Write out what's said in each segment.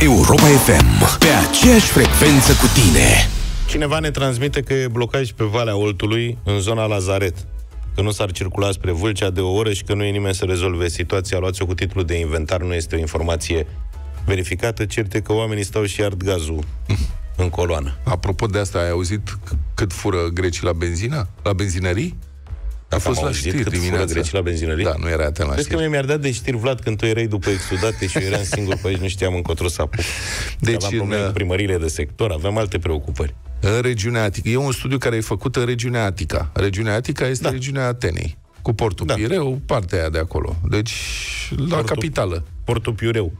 Europa FM, pe aceeași frecvență cu tine. Cineva ne transmite că e blocaj pe Valea Oltului, în zona Lazaret. Că nu s-ar circula spre Vâlcea de o oră și că nu e nimeni să rezolve situația. Luați-o cu titlul de inventar, nu este o informație verificată. Certe că oamenii stau și ard gazul în coloană. Apropo de asta, ai auzit c- cât fură grecii la benzină? La benzinării? A Am fost la auzit știri cât fură dimineața. grecii la benzinării? Da, nu era atent la Crezi că știri. mie mi-ar dat de știri, Vlad, când tu erai după exudate și eu eram singur pe aici, nu știam încotro să apuc. Deci, aveam în, probleme cu primările de sector, aveam alte preocupări. În regiunea Atică. E un studiu care e făcut în regiunea Atica. Regiunea Atica este Da. regiunea Atenei. Cu portul Da. Pireu, partea aia de acolo. Deci, la Portul- capitală. Portul Piureu.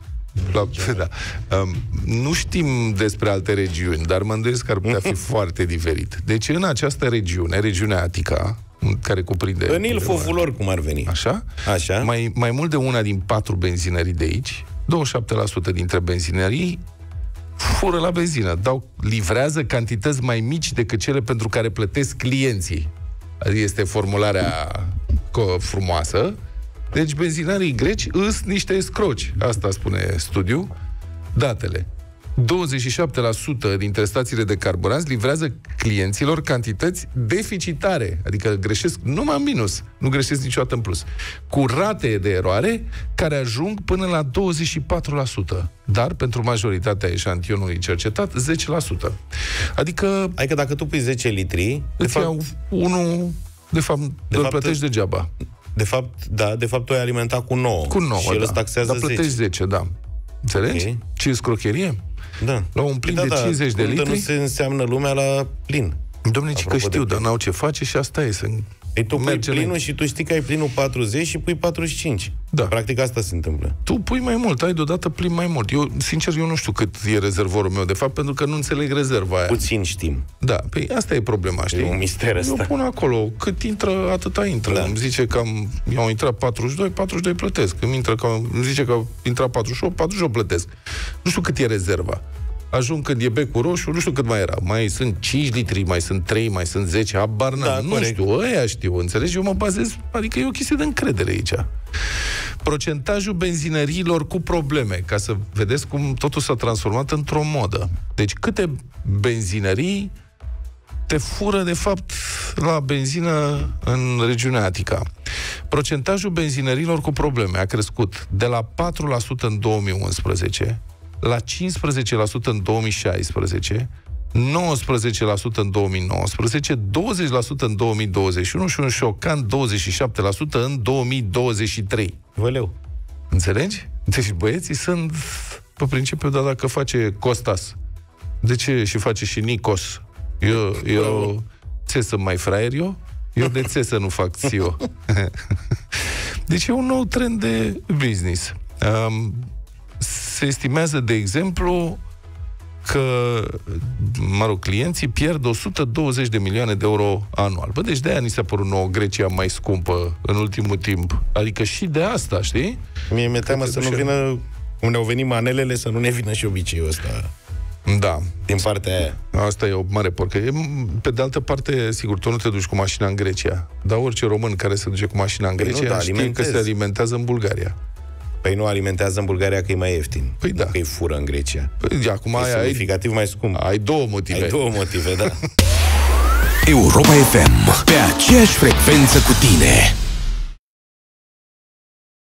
La, da. Um, nu știm despre alte regiuni, dar mă îndoiesc că ar putea fi foarte diferit. Deci, în această regiune, regiunea Atica, care cuprinde... În Ilfovulor, cum ar veni. Așa? Așa. Mai, mai mult de una din patru benzinării de aici, 27% dintre benzinării fură la benzină, dau, livrează cantități mai mici decât cele pentru care plătesc clienții. Adică Este formularea co- frumoasă. Deci benzinarii greci îs niște escroci. Asta spune studiul. Datele. 27% dintre stațiile de carburanți livrează clienților cantități deficitare, adică greșesc numai în minus, nu greșesc niciodată în plus, cu rate de eroare care ajung până la 24%, dar pentru majoritatea eșantionului cercetat, 10%. Adică Adică dacă tu pui 10 litri, de îți fapt, iau unul, de fapt, de îl fapt, plătești degeaba. de fapt, da, de fapt tu ai alimentat cu 9. Cu 9, și el da. îți taxează dar plătești 10. 10, da. Înțelegi? Ok. Ce scrocherie? Da. La un plin Păi de 50 de cum litri? nu se înseamnă lumea la plin. Domnule, ci că Apropo de știu, plin. dar n-au ce face și asta e. Să Ei, tu pui merge plinul înainte. și tu știi că ai plinul 40 și pui 45. Da. Practic asta se întâmplă. Tu pui mai mult, ai deodată plin mai mult. Eu, sincer, eu nu știu cât e rezervorul meu, de fapt, pentru că nu înțeleg rezerva aia. Puțin știm. Da, păi asta e problema, știi? un mister Eu ăsta. pun acolo, cât intră, atâta intră. Da. Îmi zice că am, eu am intrat 42, 42 plătesc. Îmi, intră, că, îmi zice că am intrat 48, 48 plătesc. Nu știu cât e rezerva. Ajung când e becul roșu, nu știu cât mai era. Mai sunt 5 litri, mai sunt 3, mai sunt 10, habar n-am. Da, nu corect. știu, ăia știu, înțelegi? Eu mă bazez, adică e o chestie de încredere aici. Procentajul benzinăriilor cu probleme, ca să vedeți cum totul s-a transformat într-o modă. Deci câte benzinării te fură, de fapt, la benzină în regiunea Atica. Procentajul benzinărilor cu probleme a crescut de la 4% în 2011 la 15% în 2016, 19% în 2019, 20% în 2021 și un șocant 27% în 2023. Văleu. Înțelegi? Deci băieții sunt pe principiu, dar dacă face Costas, de ce și face și Nicos? Eu, eu ce sunt mai fraier eu? Eu de ce să nu fac eu? deci e un nou trend de business. Um, se estimează, de exemplu, că, mă rog, clienții pierd 120 de milioane de euro anual. Bă, deci de-aia ni s-a părut nouă Grecia mai scumpă în ultimul timp. Adică și de asta, știi? Mie mi-e teamă te să nu duce- vină cum ne-au venit manelele, să nu ne vină și obiceiul ăsta Da, din partea aia. Asta e o mare porcă. E, Pe de altă parte, sigur, tu nu te duci cu mașina în Grecia, dar orice român care se duce cu mașina în Păi nu, Grecia da, știe că alimentezi. se alimentează în Bulgaria. Păi nu alimentează în Bulgaria că e mai ieftin. Păi nu da. Că e fură în Grecia. Păi, acum E ai, ai, semnificativ mai scump. ai două motive. Ai două motive, da. Europa FM, pe aceeași frecvență cu tine.